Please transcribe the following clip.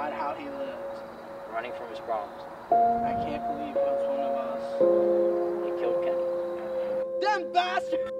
God how he lived. running from his problems. I can't believe it was one of us. He killed Kenny. Them bastards!